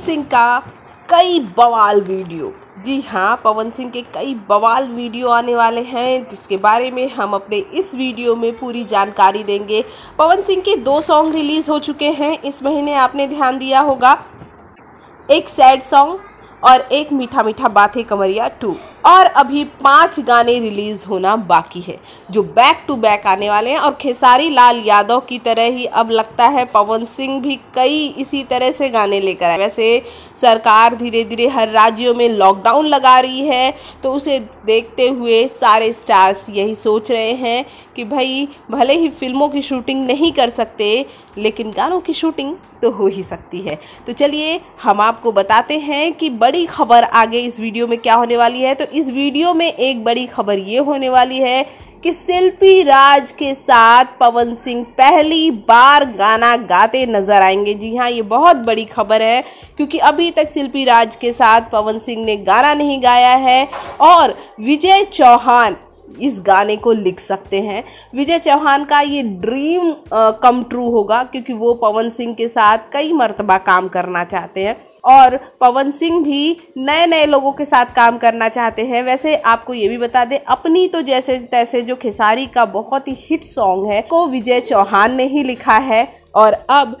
सिंह का कई बवाल वीडियो। जी हाँ पवन सिंह के कई बवाल वीडियो आने वाले हैं, जिसके बारे में हम अपने इस वीडियो में पूरी जानकारी देंगे। पवन सिंह के दो सॉन्ग रिलीज़ हो चुके हैं, इस महीने आपने ध्यान दिया होगा। एक सैड सॉन्ग और एक मीठा मीठा बातें कमरिया टू। और अभी पाँच गाने रिलीज़ होना बाकी है, जो बैक टू बैक आने वाले हैं और खेसारी लाल यादव की तरह ही अब लगता है पवन सिंह भी कई इसी तरह से गाने लेकर आए। वैसे सरकार धीरे धीरे हर राज्यों में लॉकडाउन लगा रही है तो उसे देखते हुए सारे स्टार्स यही सोच रहे हैं कि भाई, भले ही फ़िल्मों की शूटिंग नहीं कर सकते, लेकिन गानों की शूटिंग तो हो ही सकती है। तो चलिए, हम आपको बताते हैं कि बड़ी खबर आगे इस वीडियो में क्या होने वाली है। तो इस वीडियो में एक बड़ी खबर ये होने वाली है कि शिल्पी राज के साथ पवन सिंह पहली बार गाना गाते नज़र आएँगे। जी हाँ ये बहुत बड़ी खबर है, क्योंकि अभी तक शिल्पी राज के साथ पवन सिंह ने गाना नहीं गाया है और विजय चौहान इस गाने को लिख सकते हैं। विजय चौहान का ये ड्रीम कम ट्रू होगा, क्योंकि वो पवन सिंह के साथ कई मरतबा काम करना चाहते हैं। और पवन सिंह भी नए नए लोगों के साथ काम करना चाहते हैं। वैसे आपको ये भी बता दें, अपनी तो जैसे तैसे जो खेसारी का बहुत ही हिट सॉन्ग है, को विजय चौहान ने ही लिखा है। और अब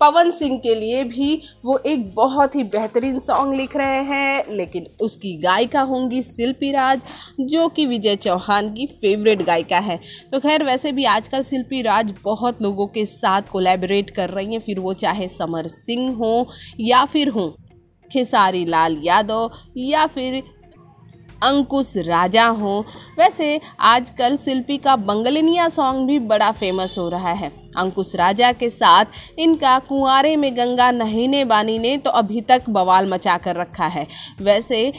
पवन सिंह के लिए भी वो एक बहुत ही बेहतरीन सॉन्ग लिख रहे हैं, लेकिन उसकी गायिका होंगी शिल्पी राज, जो कि विजय चौहान की फेवरेट गायिका है। तो खैर, वैसे भी आजकल शिल्पी राज बहुत लोगों के साथ कोलैबोरेट कर रही हैं, फिर वो चाहे समर सिंह हो या फिर हों, खेसारी लाल यादव या फिर अंकुश राजा हो। वैसे आजकल शिल्पी का बंगलिनिया सॉन्ग भी बड़ा फ़ेमस हो रहा है। अंकुश राजा के साथ इनका कुंवारे में गंगा नहीने बानी ने तो अभी तक बवाल मचा कर रखा है। वैसे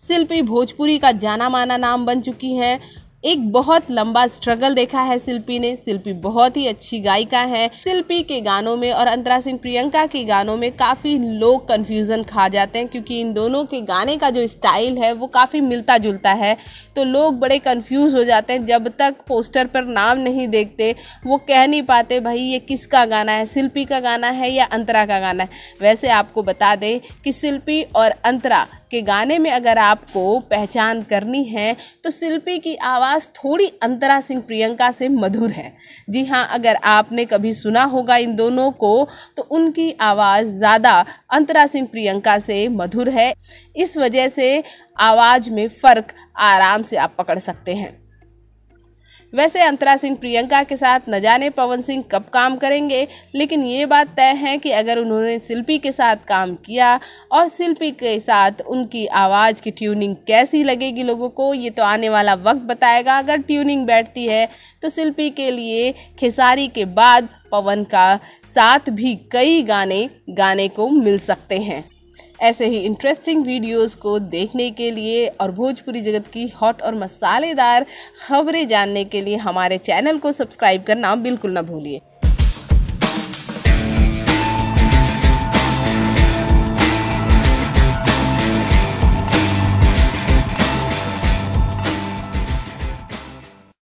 शिल्पी भोजपुरी का जाना माना नाम बन चुकी हैं। एक बहुत लंबा स्ट्रगल देखा है शिल्पी ने। शिल्पी बहुत ही अच्छी गायिका है। शिल्पी के गानों में और अंतरा सिंह प्रियंका के गानों में काफ़ी लोग कंफ्यूजन खा जाते हैं क्योंकि इन दोनों के गाने का जो स्टाइल है, वो काफ़ी मिलता जुलता है। तो लोग बड़े कंफ्यूज हो जाते हैं। जब तक पोस्टर पर नाम नहीं देखते, वो कह नहीं पाते, भाई, ये किसका गाना है? शिल्पी का गाना है या अंतरा का गाना है? वैसे आपको बता दें कि शिल्पी और अंतरा के गाने में अगर आपको पहचान करनी है तो शिल्पी की आवाज़ थोड़ी अंतरा सिंह प्रियंका से मधुर है। जी हाँ अगर आपने कभी सुना होगा इन दोनों को तो उनकी आवाज़ ज़्यादा अंतरा सिंह प्रियंका से मधुर है। इस वजह से आवाज़ में फ़र्क आराम से आप पकड़ सकते हैं। वैसे अंतरा सिंह प्रियंका के साथ न जाने पवन सिंह कब काम करेंगे, लेकिन ये बात तय है कि अगर उन्होंने शिल्पी के साथ काम किया और शिल्पी के साथ उनकी आवाज़ की ट्यूनिंग कैसी लगेगी लोगों को, ये तो आने वाला वक्त बताएगा। अगर ट्यूनिंग बैठती है तो शिल्पी के लिए खेसारी के बाद पवन का साथ भी कई गाने गाने को मिल सकते हैं। ऐसे ही इंटरेस्टिंग वीडियोस को देखने के लिए और भोजपुरी जगत की हॉट और मसालेदार खबरें जानने के लिए हमारे चैनल को सब्सक्राइब करना बिल्कुल ना भूलिए।